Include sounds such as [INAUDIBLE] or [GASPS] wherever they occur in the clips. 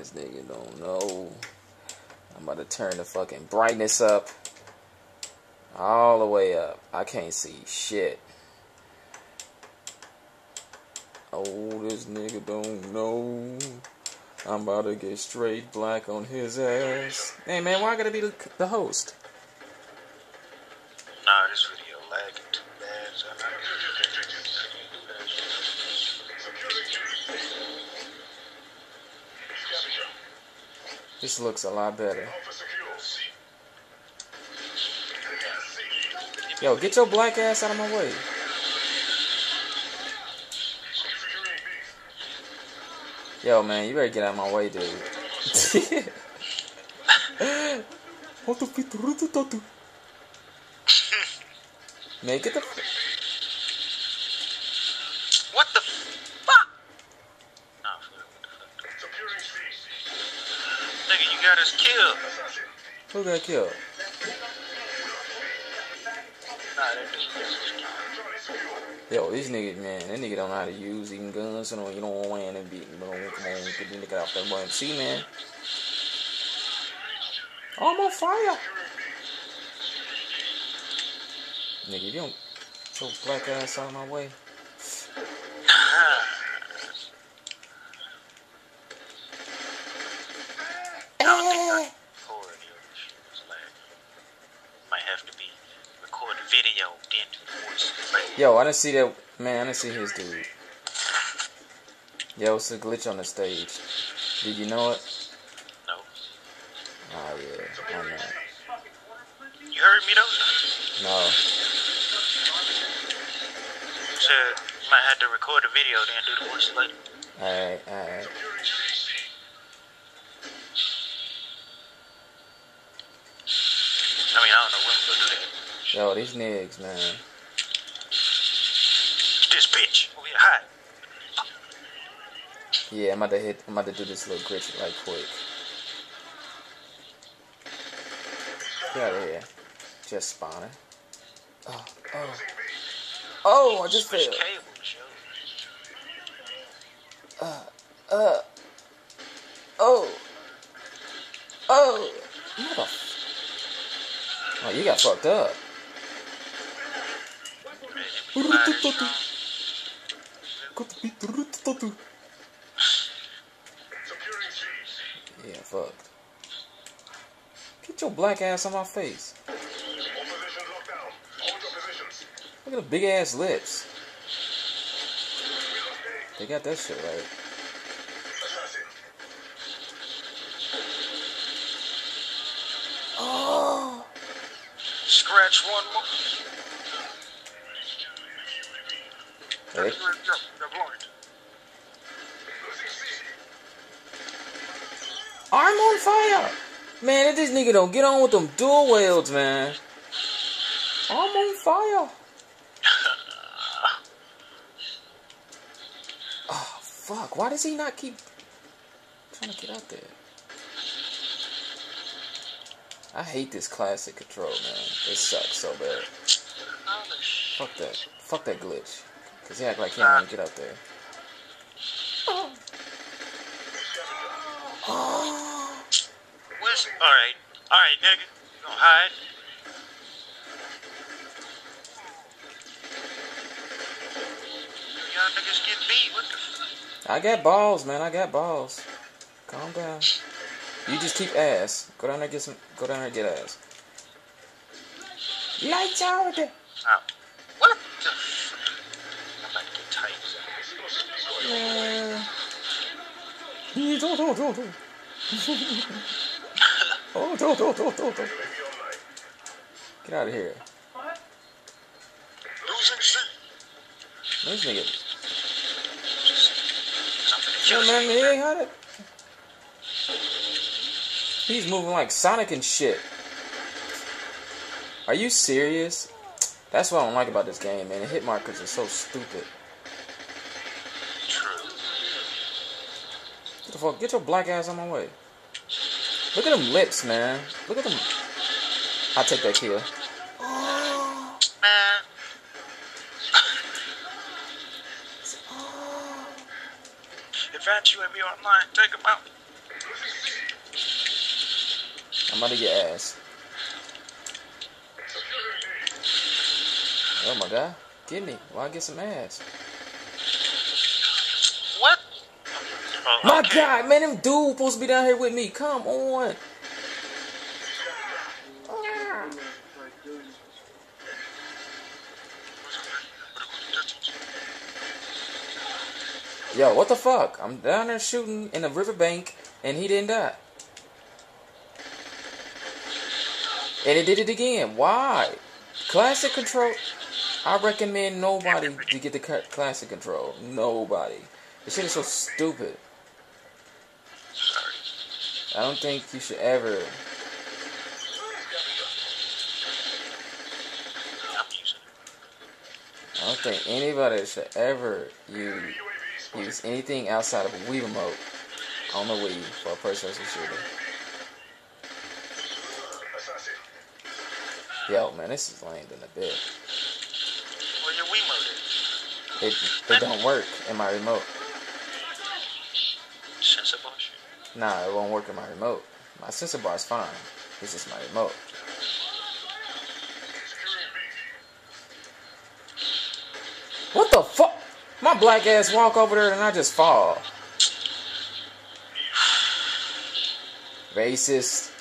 this nigga don't know. I'm about to turn the fucking brightness up. All the way up. I can't see shit. Oh, this nigga don't know. I'm about to get straight black on his ass. Hey man, why I gotta be the, host? Nah, this video This looks a lot better. Yo, get your black ass out of my way. Yo, man, you better get out of my way, dude. [LAUGHS] man, get the. Us killed. Who got killed? Nah, that dude got us killed. Yo, these niggas, man, that nigga don't know how to use even guns. You know, you don't want to be, you come on, get the nigga out there, boy. See, man. Oh, I'm on fire. Nigga, you don't your black ass out of my way. I don't think I can record yo, this shit is lagging. Might have to be record the video, then do the voice. Like, Yo, I didn't see that. Man, I didn't see his dude. Yo, it's a glitch on the stage. Did you know it? no. Oh, yeah. I know. You heard me though? No. Said you might have to record the video, then do the voice later. Alright, alright. I mean, I don't know when gonna do that. Yo, these niggas, man. This bitch over here hot. Yeah, I'm about to hit. I'm about to do this little glitch right quick. Get out of here. Just spawning. Oh, oh. Oh, I just failed. yo. Uh. Oh. Oh. Mother. Oh, you got fucked up. Yeah, fucked. Get your black ass on my face. Look at the big ass lips. They got that shit right. Oh. Scratch one more. Hey, I'm on fire! Man, if this nigga don't get on with them dual wields, man. I'm on fire. [LAUGHS] Oh, fuck. Why does he not keep trying to get out there? I hate this classic control, man. It sucks so bad. Fuck that. Fuck that glitch. Cause he act like he to get out there. Oh. Where's alright. Alright, nigga. You gonna hide? Y'all niggas get beat. What the fuck? I got balls, man. I got balls. Calm down. You just keep ass. Go down there get some. Go down there and get ass. Lights out. Oh. What the fuck? I'm about to get tight. Yeah. Oh, oh. Get out of here. Losing shit. This nigga. Yo, man, he ain't had it. He's moving like Sonic and shit. Are you serious? That's what I don't like about this game, man. The hit markers are so stupid. Get the fuck, get your black ass on my way. Look at them lips, man. Look at them. I'll take that kill. Man. If Andrew ever online, take him out. I'm about to get ass. Oh my god. Give me. Why get some ass? Oh, My god, man, them dude supposed to be down here with me. Come on. Yo, what the fuck? I'm down there shooting in the riverbank and he didn't die. And it did it again. Why? Classic control. I recommend nobody to get the classic control. Nobody. This shit is so stupid. I don't think you should ever. I'm using it. I don't think anybody should ever use use anything outside of a Wii remote on the Wii for a first person shooter. Yo, man, this is lame in a bit. Well, your Wiimote is. It it don't work in my remote. Nah, it won't work in my remote. My sensor bar is fine. This is my remote. What the fuck? My black ass walk over there and I just fall. Racist.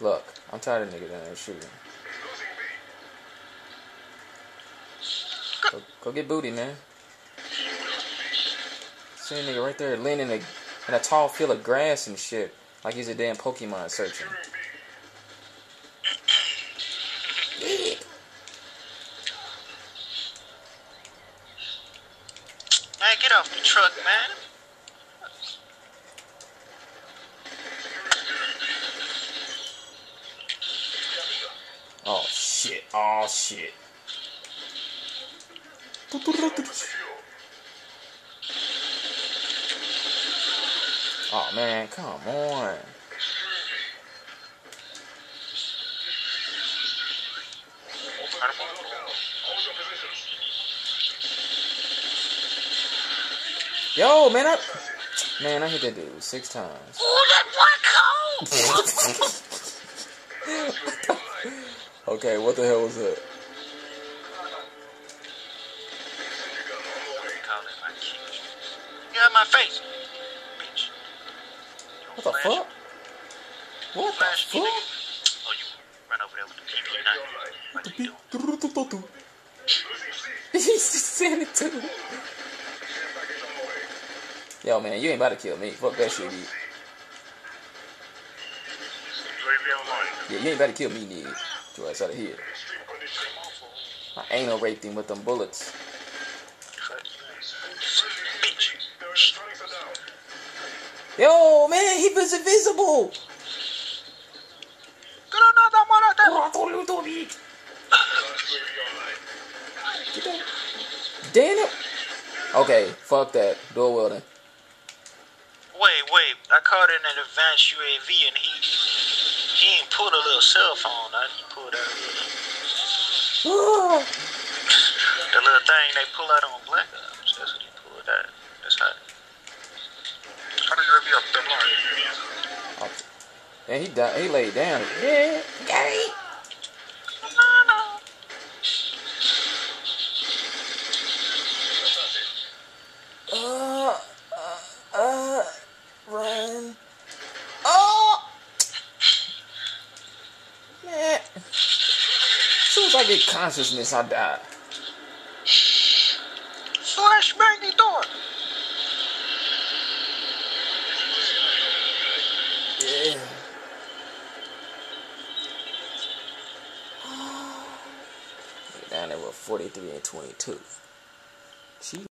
Look, I'm tired of niggas down there shooting. Go, go get booty, man. See a nigga right there laying in a, in a tall field of grass and shit. Like he's a damn Pokemon searching. Man, get off the truck, man. Oh shit. Oh shit. Oh man, come on. Yo, man, I man, I hit that dude six times. Oh, that black hole! [LAUGHS] Okay, what the hell was that? It my. You got my face, What the fuck? What the fuck? Oh, you run over there with the TV What you doing? He's saying it too. [LAUGHS] Yo, man, you ain't about to kill me. Fuck that shit, you. Yeah, you ain't about to kill me, nigga. Get your ass out of here. I ain't no raped him with them bullets. Yo, man, he was invisible. Granada, mano, Get that. Damn it. Okay, fuck that. Door welding. Wait, wait. I caught in an advanced UAV and he he ain't pulled a little cell phone. I he pulled out [GASPS] ah a little, Ah. the little thing they pull out on Black Ops. That's what he pulled out. That's hot. How do you review up the line? And he died. He laid down. Yeah, gay. Uh, uh, uh, run. Oh! Man. As soon as I get consciousness, I die. Flash bang door. Yeah. Down 43 and 22. She